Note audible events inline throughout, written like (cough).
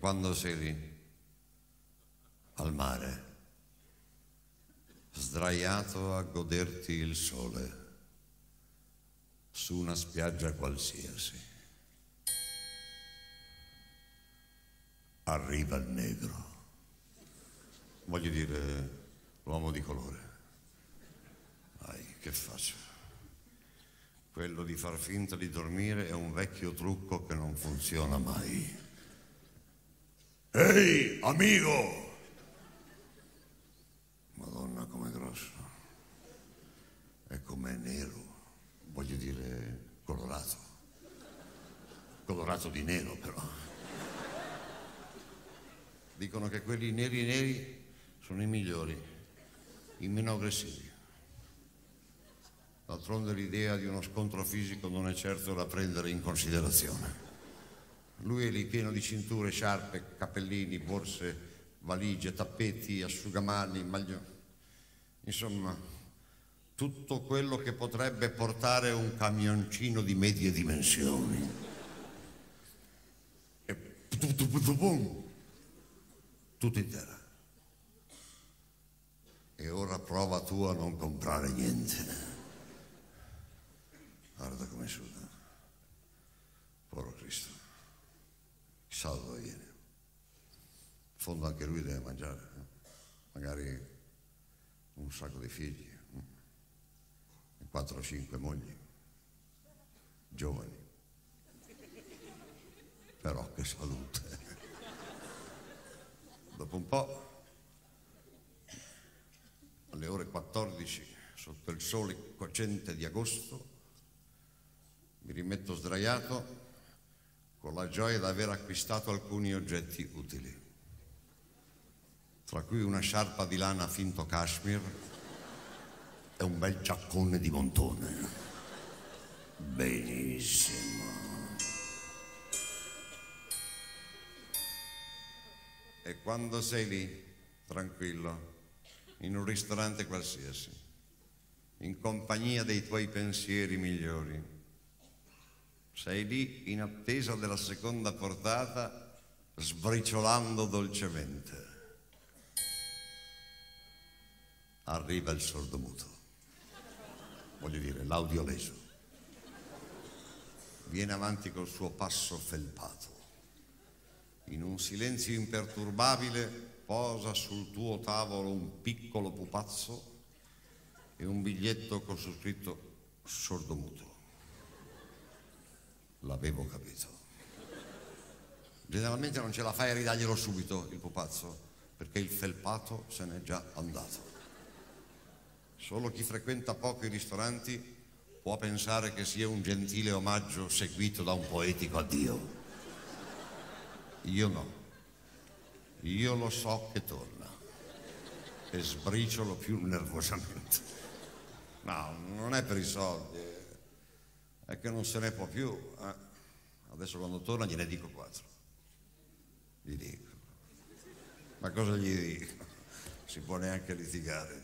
quando sei lì, al mare, sdraiato a goderti il sole, su una spiaggia qualsiasi, arriva il negro, voglio dire l'uomo di colore. Ai, che faccio? Quello di far finta di dormire è un vecchio trucco che non funziona mai. Ehi, amico! Madonna, com'è grosso. E com'è nero. Voglio dire, colorato. Colorato di nero, però. Dicono che quelli neri neri sono i migliori, i meno aggressivi. D'altronde l'idea di uno scontro fisico non è certo da prendere in considerazione. Lui è lì pieno di cinture, sciarpe, cappellini, borse, valigie, tappeti, asciugamani, maglioni. Insomma, tutto quello che potrebbe portare un camioncino di medie dimensioni. E tutto in terra. E ora prova tu a non comprare niente. Guarda come suda. Povero Cristo. Dove viene. In fondo anche lui deve mangiare. eh. Magari un sacco di figli. eh. Quattro o cinque mogli. Giovani. Però che salute. Dopo un po', alle ore 14, sotto il sole cocente di agosto, mi rimetto sdraiato con la gioia di aver acquistato alcuni oggetti utili, tra cui una sciarpa di lana finto cashmere e un bel giaccone di montone. Benissimo. E quando sei lì, tranquillo, in un ristorante qualsiasi, in compagnia dei tuoi pensieri migliori, sei lì in attesa della seconda portata, sbriciolando dolcemente. Arriva il sordomuto, voglio dire, l'audioleso. Viene avanti col suo passo felpato. In un silenzio imperturbabile posa sul tuo tavolo un piccolo pupazzo e un biglietto con su scritto sordomuto. L'avevo capito. Generalmente non ce la fai a ridarglielo subito il pupazzo, perché il felpato se n'è già andato. Solo chi frequenta poco i ristoranti può pensare che sia un gentile omaggio seguito da un poetico addio. Io no. Io lo so che torna e sbriciolo più nervosamente. No, non è per i soldi, è che non se ne può più. eh. Adesso quando torna gliene dico quattro. Gli dico. Ma cosa gli dico? Si può neanche litigare.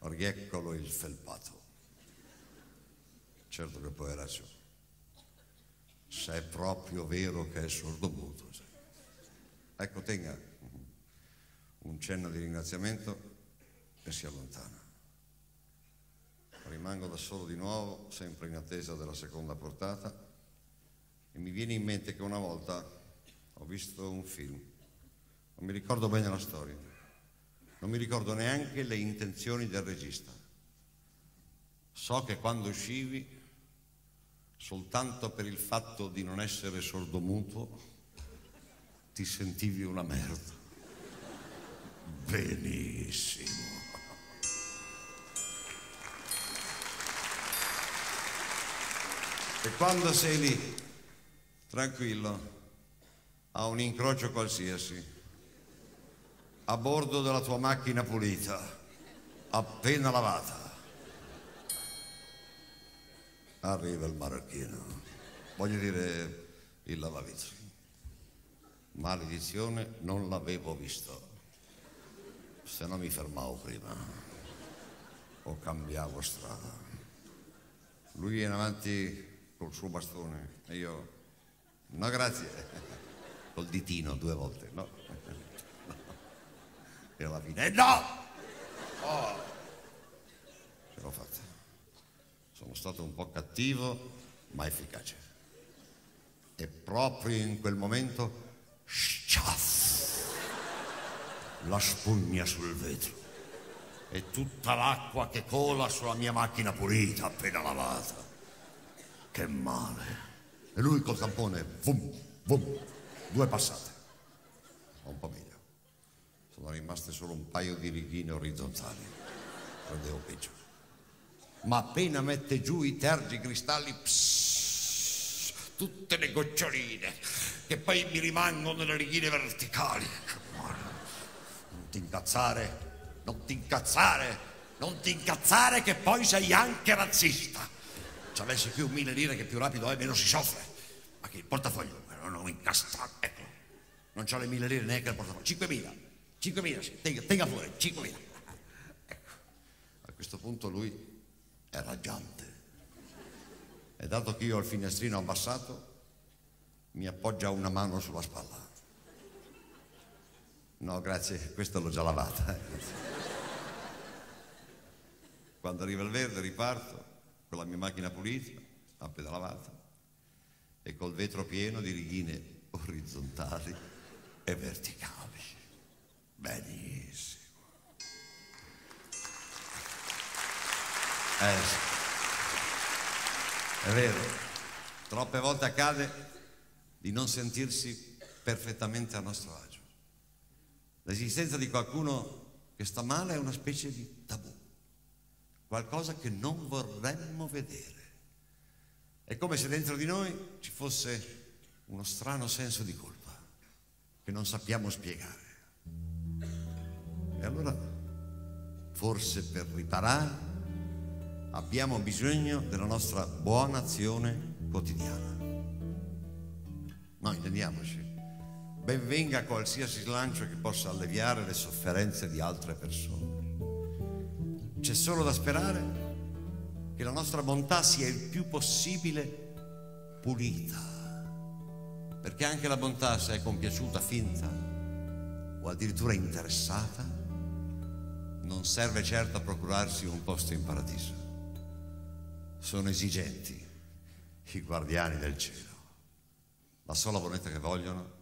Rieccolo il felpato. Certo che poi ha ragione. Se è proprio vero che è sordomuto. Ecco, tenga un cenno di ringraziamento e si allontana. Rimango da solo di nuovo, sempre in attesa della seconda portata, e mi viene in mente che una volta ho visto un film, non mi ricordo bene la storia, non mi ricordo neanche le intenzioni del regista. So che quando uscivi, soltanto per il fatto di non essere sordomuto, ti sentivi una merda. Benissimo. E quando sei lì, tranquillo, a un incrocio qualsiasi, a bordo della tua macchina pulita, appena lavata, arriva il marocchino, voglio dire il lavavetri. Maledizione, non l'avevo visto, se no mi fermavo prima. O cambiavo strada. Lui viene avanti col suo bastone e io, no grazie, (laughs) col ditino due volte, no? no. (laughs) E alla fine, eh, no! Oh. Ce l'ho fatta. Sono stato un po' cattivo, ma efficace. E proprio in quel momento, sciaff, la spugna sul vetro e tutta l'acqua che cola sulla mia macchina pulita appena lavata. Che male. E lui col tampone, vum, vum, due passate. Un po' meglio. Sono rimaste solo un paio di righine orizzontali. Credevo peggio. Ma appena mette giù i tergicristalli, pssst, tutte le goccioline, che poi mi rimangono nelle righine verticali. Non ti incazzare non ti incazzare, non ti incazzare che poi sei anche razzista. Se avessi più mille lire che più rapido è, meno si soffre. Ma che il portafoglio, non incastra, ecco. Non ho le mille lire neanche il portafoglio. 5.000, 5.000, sì, tenga, tenga fuori, 5.000. (laughs) Ecco, a questo punto lui è raggiante. E dato che io ho il finestrino abbassato, mi appoggia una mano sulla spalla. No, grazie, questa l'ho già lavata. Eh. Quando arriva il verde riparto con la mia macchina pulita, appena lavata, e col vetro pieno di righine orizzontali e verticali. Benissimo. Eh. È vero, troppe volte accade di non sentirsi perfettamente a nostro agio. L'esistenza di qualcuno che sta male è una specie di tabù qualcosa che non vorremmo vedere. È come se dentro di noi ci fosse uno strano senso di colpa che non sappiamo spiegare. E allora, forse per riparare, abbiamo bisogno della nostra buona azione quotidiana. No, intendiamoci. Ben venga qualsiasi slancio che possa alleviare le sofferenze di altre persone. C'è solo da sperare che la nostra bontà sia il più possibile pulita, perché anche la bontà, se è compiaciuta, finta o addirittura interessata, non serve certo a procurarsi un posto in paradiso. Sono esigenti i guardiani del cielo. La sola moneta che vogliono